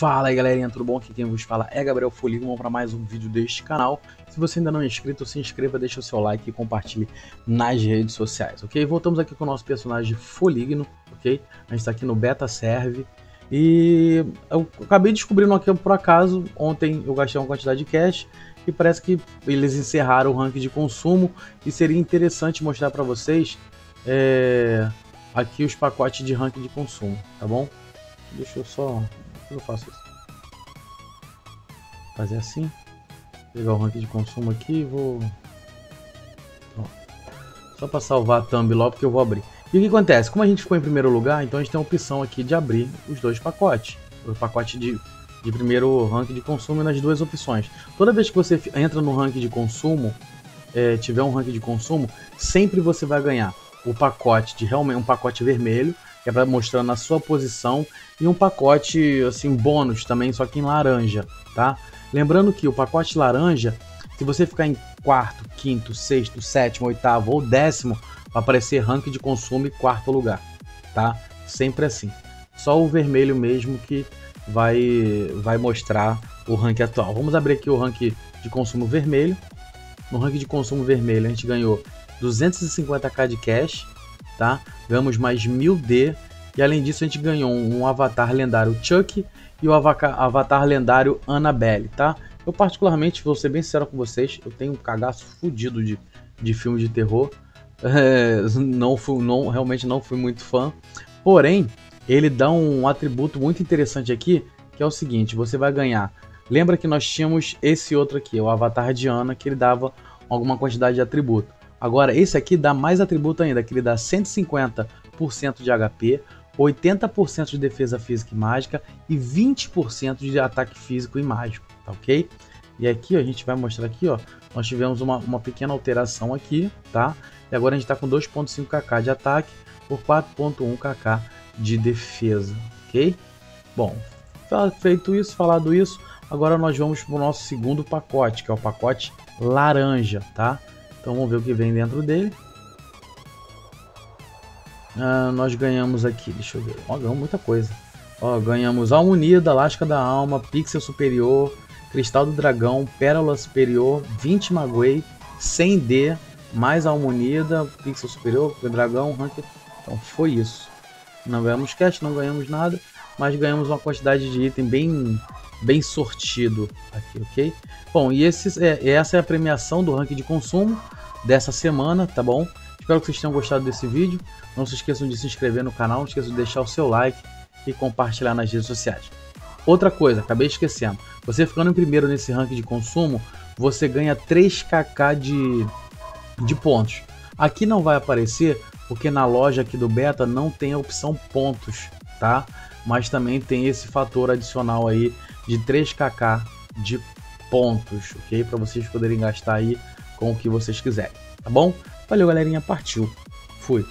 Fala aí galerinha, tudo bom? Aqui quem vos fala é Gabriel Foligno, vamos para mais um vídeo deste canal. Se você ainda não é inscrito, se inscreva, deixa o seu like e compartilhe nas redes sociais, ok? Voltamos aqui com o nosso personagem Foligno, ok? A gente está aqui no Beta Serve e eu acabei descobrindo aqui por acaso, ontem eu gastei uma quantidade de cash e parece que eles encerraram o ranking de consumo e seria interessante mostrar para vocês é, aqui os pacotes de ranking de consumo, tá bom? Deixa eu só eu faço isso? Fazer assim. Pegar o ranking de consumo aqui e vou... Só para salvar a thumb logo porque eu vou abrir. E o que acontece? Como a gente ficou em primeiro lugar, então a gente tem a opção aqui de abrir os dois pacotes. O pacote de, de primeiro ranking de consumo nas duas opções. Toda vez que você entra no ranking de consumo, é, tiver um ranking de consumo, sempre você vai ganhar o pacote de realmente um pacote vermelho que é para mostrar na sua posição, e um pacote assim bônus também, só que em laranja, tá? Lembrando que o pacote laranja, se você ficar em quarto, quinto, sexto, sétimo, oitavo ou décimo, vai aparecer ranking de consumo e quarto lugar, tá? Sempre assim. Só o vermelho mesmo que vai vai mostrar o ranking atual. Vamos abrir aqui o ranking de consumo vermelho. No ranking de consumo vermelho a gente ganhou 250k de cash, tá? Ganhamos mais 1000D e além disso a gente ganhou um avatar lendário Chuck e o avatar lendário Annabelle, tá? Eu particularmente, vou ser bem sincero com vocês, eu tenho um cagaço fudido de, de filme de terror. É, não fui, não, realmente não fui muito fã. Porém, ele dá um atributo muito interessante aqui, que é o seguinte, você vai ganhar. Lembra que nós tínhamos esse outro aqui, o avatar de Ana, que ele dava alguma quantidade de atributo. Agora, esse aqui dá mais atributo ainda, que ele dá 150% de HP, 80% de defesa física e mágica e 20% de ataque físico e mágico, tá ok? E aqui ó, a gente vai mostrar aqui, ó, nós tivemos uma, uma pequena alteração aqui, tá? E agora a gente está com 2.5 kk de ataque por 4.1 kk de defesa, ok? Bom, feito isso, falado isso, agora nós vamos para o nosso segundo pacote, que é o pacote laranja, tá? Então vamos ver o que vem dentro dele. Ah, nós ganhamos aqui, deixa eu ver. Ó, ganhamos muita coisa. Ó, ganhamos Alma Unida, Lasca da Alma, Pixel Superior, Cristal do Dragão, Pérola Superior, 20 Maguei, 100D, mais Alma Unida, Pixel Superior, Dragão, Rank. Então foi isso. Não ganhamos cash, não ganhamos nada, mas ganhamos uma quantidade de item bem, bem sortido aqui, ok? Bom, e esse, é, essa é a premiação do ranking de consumo dessa semana, tá bom? Espero que vocês tenham gostado desse vídeo. Não se esqueçam de se inscrever no canal, não esqueçam de deixar o seu like e compartilhar nas redes sociais. Outra coisa, acabei esquecendo. Você ficando em primeiro nesse ranking de consumo, você ganha 3kk de, de pontos. Aqui não vai aparecer porque na loja aqui do Beta não tem a opção pontos, tá? Mas também tem esse fator adicional aí de 3kk de pontos, ok? Para vocês poderem gastar aí com o que vocês quiserem, tá bom? Valeu, galerinha. Partiu. Fui.